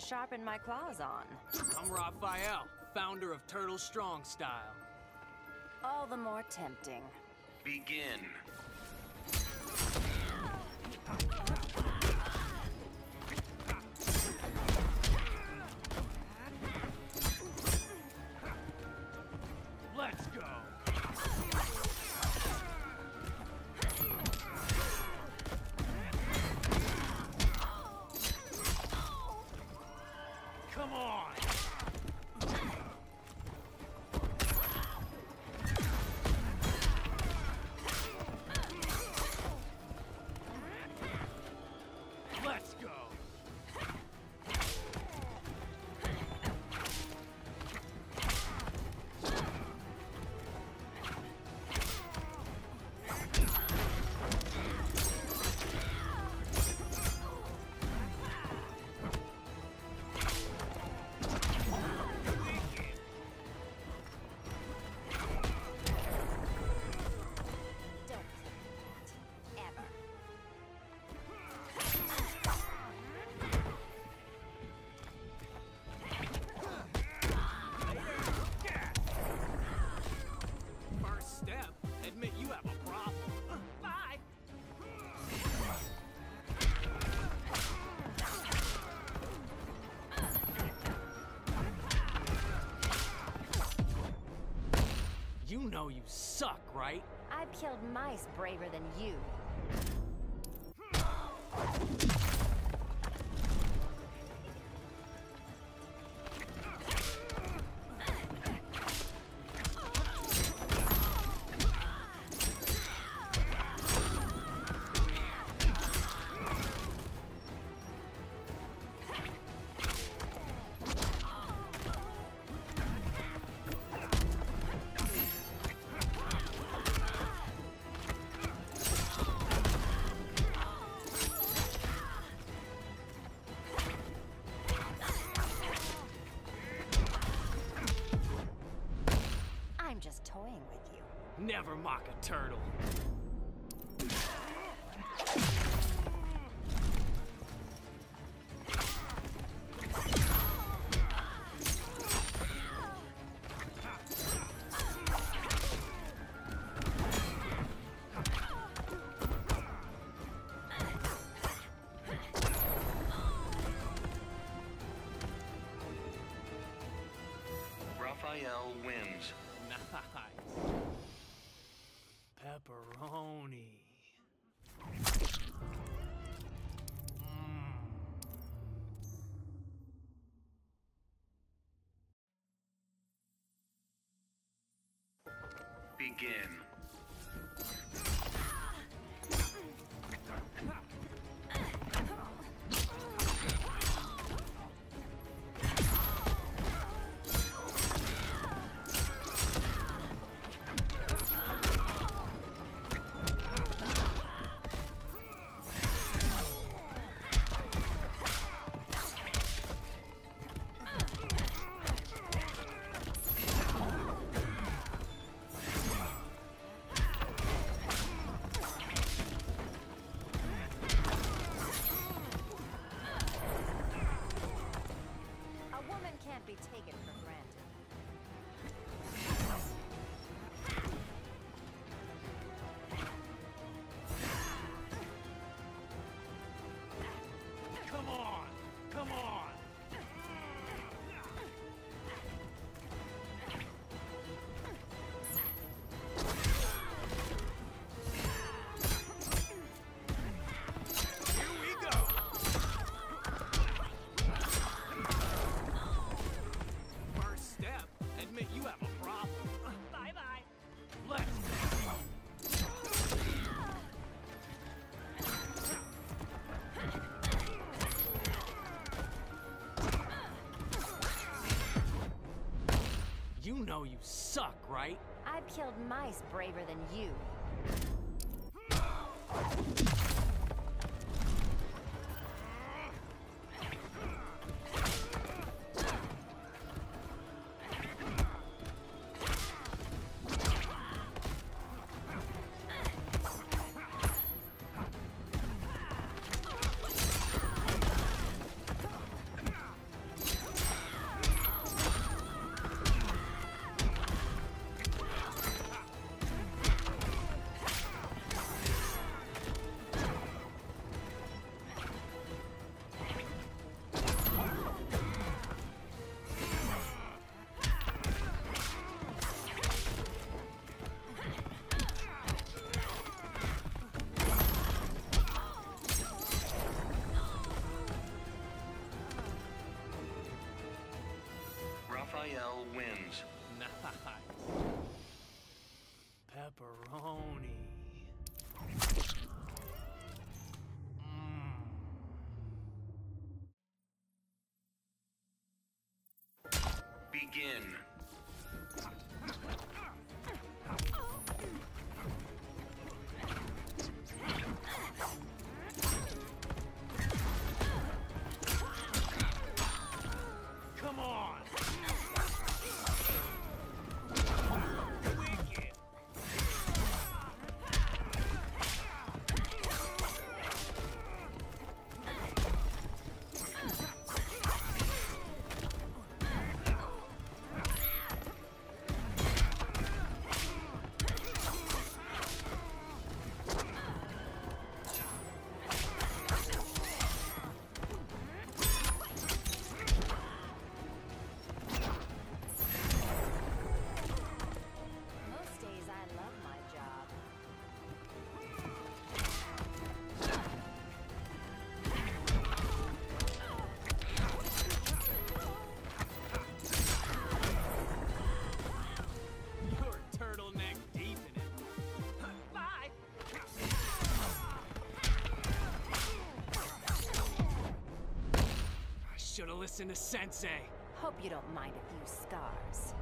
something new to sharpen my claws on. I'm Raphael, founder of Turtle Strong Style. All the more tempting. Begin. Know you suck, right? I've killed mice braver than you. Mock a turtle. Raphael wins. Pepperoni. Begin. Right? I've killed mice braver than you. YL wins. Nice. Pepperoni. Listen to Sensei. Hope you don't mind a few scars.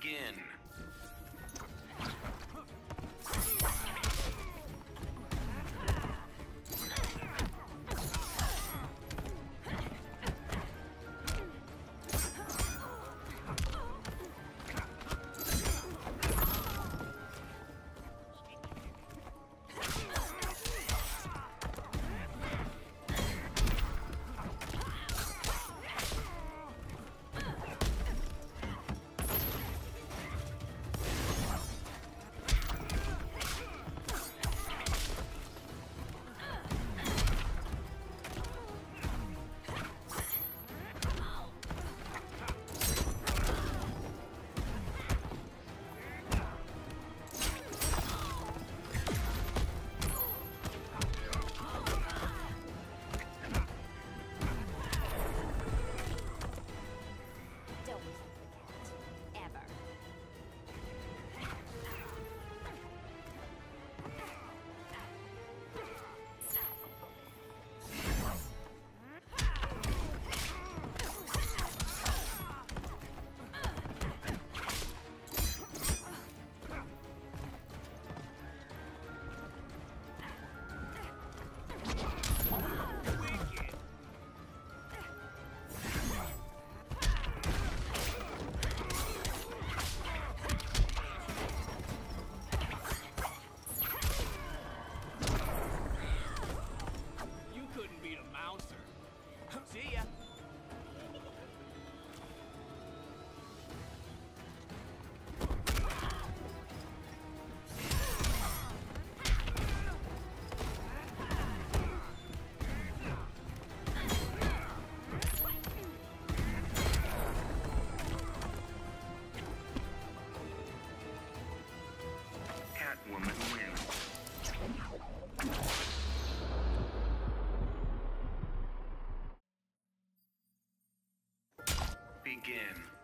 Begin. again.